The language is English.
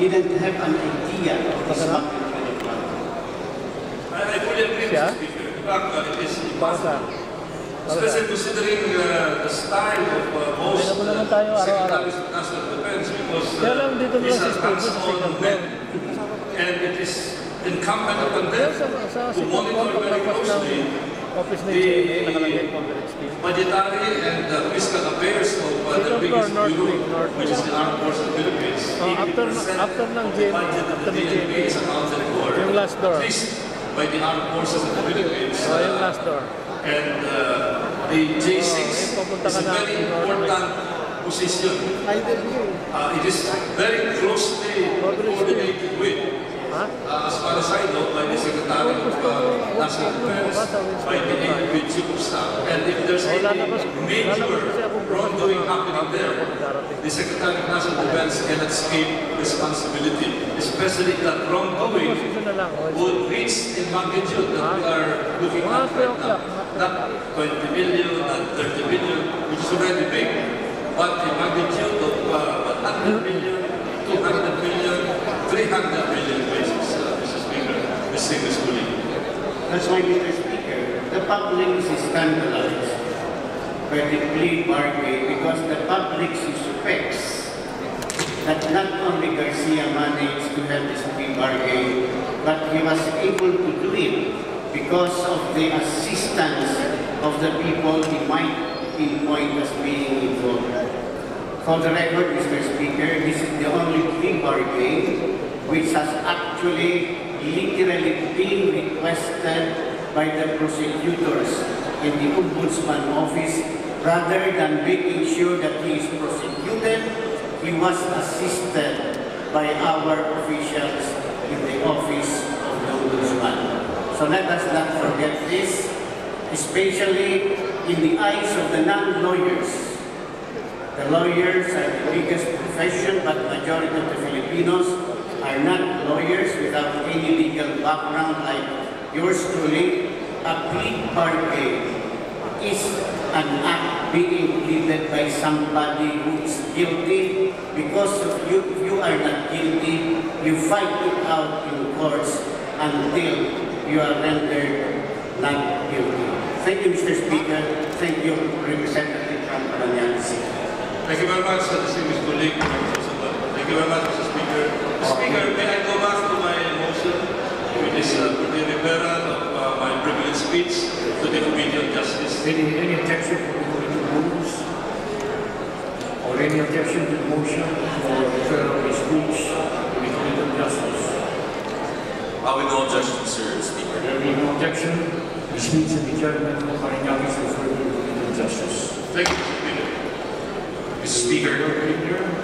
Didn't have an idea of this magnitude of. I I fully agree, Siya? Mr. Speaker. In fact, uh, it is Para. Especially considering uh, the style of uh, most uh, secretaries of national defense because uh, these are hands-on men. And it is incumbent upon them to monitor very closely the budgetary and uh, fiscal affairs of uh, the biggest North Wing, North which is the Armed Forces of Philippines. After- after ng of the GMA, budget after the ng DNP is accounted for, Yung last door. by the Armed Forces of the Philippines. Yung uh, last door. And uh, the J6 Oh, eh, is a very important position. Uh, it is very closely coordinated with, uh, as far as I know, by the uh, National Defense, by the AFP Chief of Staff. And if there's any major lalabas kasi ako bukas wrongdoing happening there, the Secretary of National Defense cannot escape responsibility, especially if that wrongdoing position na lang. Would reach in magnitude that we are looking at right 12 now. Not 20 million, not 30 million, which is already big, but the magnitude of uh, 100 million, 200 million, 300 million pesos, uh, Mr. Speaker, distinguished colleague. That's why, Mr. Speaker, the public is scandalized by the plea bargain because the public suspects that not only Garcia managed to have this plea bargain, but he was able to do it because of the assistance of the people he might pinpoint as being involved. For the record, Mr. Speaker, this is the only plea bargain which has actually been requested by the prosecutors in the Ombudsman office rather than making sure that he is prosecuted, he was assisted by our officials in the office of the Ombudsman. So let us not forget this, especially in the eyes of the non-lawyers. The lawyers are the biggest profession, but majority of the Filipinos are not lawyers without any legal background like yours truly. A plea bargain is an act being pleaded by somebody who is guilty because of you, if you are not guilty, you fight it out in courts until you are rendered not guilty. Thank you, Mr. Speaker. Thank you, Representative from Thank you very much, distinguished colleague. Thank you very much, Mr. Speaker. Mr. Speaker, may I go back to my motion, which is uh, for the referral of uh, my privilege speech to the Committee on Justice. Any, any objection for the committee rules? Or any objection to the motion for referral of the speech to the Committee on Justice? Uh, with no objection, Mr. Speaker. There being no objection, the speech of the chairman of Paranaque is referred to the Committee on Justice. Thank you, Mr. Speaker. Mr. Speaker, Speaker,